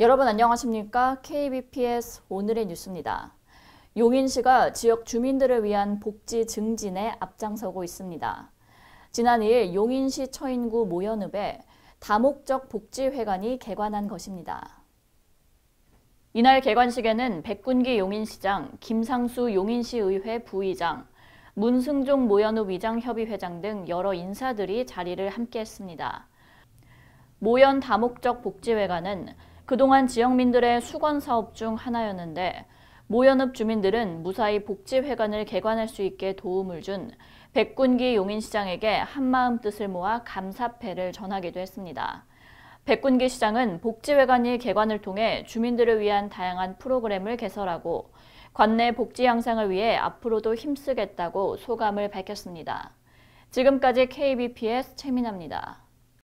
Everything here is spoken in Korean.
여러분 안녕하십니까? KBPS 오늘의 뉴스입니다. 용인시가 지역 주민들을 위한 복지 증진에 앞장서고 있습니다. 지난 2일 용인시 처인구 모연읍에 다목적 복지회관이 개관한 것입니다. 이날 개관식에는 백군기 용인시장, 김상수 용인시의회 부의장, 문승종 모연읍 위장협의회장 등 여러 인사들이 자리를 함께했습니다. 모연 다목적 복지회관은 그동안 지역민들의 수건 사업 중 하나였는데 모연읍 주민들은 무사히 복지회관을 개관할 수 있게 도움을 준 백군기 용인시장에게 한마음 뜻을 모아 감사패를 전하기도 했습니다. 백군기 시장은 복지회관이 개관을 통해 주민들을 위한 다양한 프로그램을 개설하고 관내 복지 향상을 위해 앞으로도 힘쓰겠다고 소감을 밝혔습니다. 지금까지 KBPS 최민아입니다.